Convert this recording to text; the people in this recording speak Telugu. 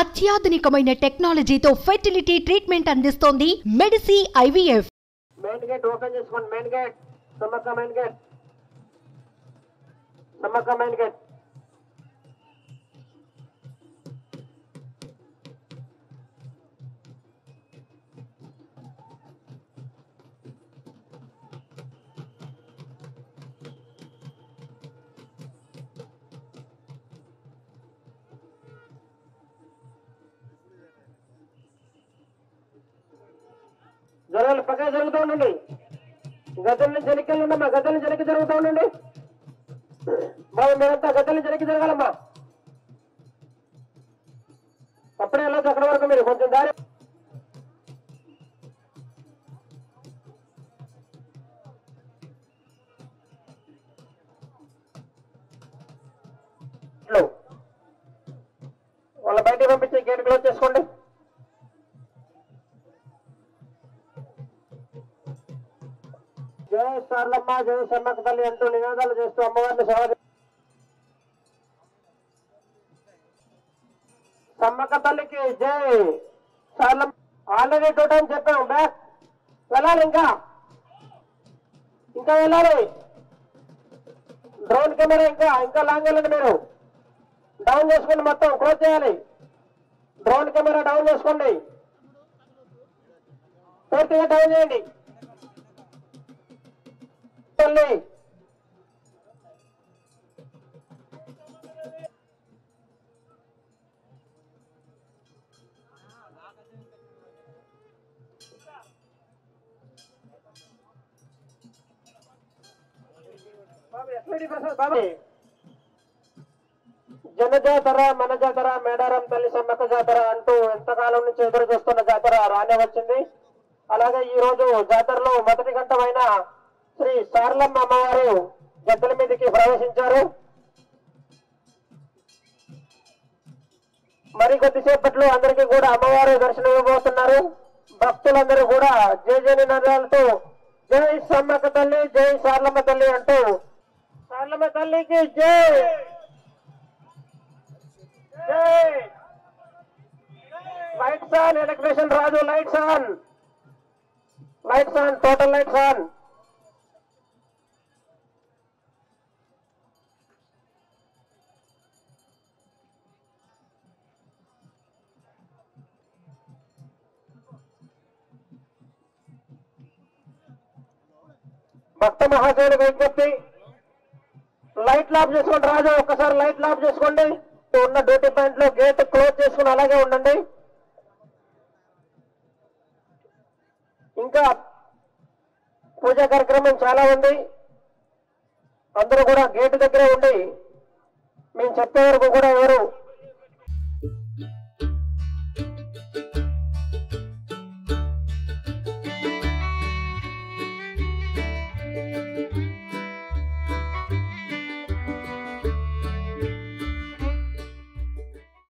అత్యాధునికమైన టెక్నాలజీతో ఫెర్టిలిటీ ట్రీట్మెంట్ అందిస్తోంది Medici IVF. Main gate open చేసుకోండి main gate. Sammakka main gate. Sammakka main gate. జ్వరాలు పక్కగా జరుగుతూ ఉండండి. గద్దెల నుంచి వెనక్కి వెళ్ళండి అమ్మా నుంచి వెనక్కి జరుగుతూ ఉండండి. మరి మీరంతా గద్దెల నుంచి వెనక్కి జరగాలమ్మా. అప్పుడే వెళ్ళొచ్చు అక్కడ వరకు మీరు కొంచెం దారి వాళ్ళ బయటికి పంపించే గేట్ క్లోజ్ చేసుకోండి. జయ సార్లమ్మ జయ సమ్మక్క తల్లి ఎంతో నినాదాలు చేస్తూ అమ్మవారిని సేవ సమ్మక్క తల్లికి జై. సార్లమ్మ ఆల్రెడీ టూ టైం చెప్పాము బ్యాక్ వెళ్ళాలి ఇంకా. ఇంకా వెళ్ళాలి. డ్రోన్ కెమెరా ఇంకా ఇంకా లాంగ్ వెళ్ళండి మీరు. డౌన్ చేసుకోండి మొత్తం క్లోజ్ చేయాలి. డ్రోన్ కెమెరా డౌన్ చేసుకోండి. పూర్తిగా డౌన్ చేయండి. తల్లి. జన జాతర మన జాతర మేడారం తల్లి సమ్మక్క జాతర అంటూ ఎంతకాలం నుంచి ఎదురు చూస్తున్న జాతర రానే వచ్చింది. అలాగే ఈ రోజు జాతరలో మొదటి ఘట్టమైన శ్రీ సార్లమ్మ అమ్మవారు గద్దల మీదకి ప్రవేశించారు. మరి కొద్దిసేపట్లో అందరికీ కూడా అమ్మవారు దర్శనం ఇవ్వబోతున్నారు. భక్తులందరూ కూడా జయ జయ నినాదాలతో జై సమ్మక్క తల్లి జై సార్లమ్మ తల్లి అంటూ సార్లమ్మ తల్లికి జై! జై! Lights on electrician Raju lights on. Lights on total lights on. భక్త మహాశయులకు విజ్ఞప్తి లైట్ లాప్ చేసుకోండి రాజు ఒక్కసారి లైట్ లాఫ్ చేసుకోండి. ఉన్న డ్యూటీ పాయింట్లో గేట్ క్లోజ్ చేసుకుని అలాగే ఉండండి. ఇంకా పూజా కార్యక్రమం చాలా ఉంది. అందరూ కూడా గేట్ దగ్గరే ఉండి మేము చెప్పే వరకు కూడా ఎవరు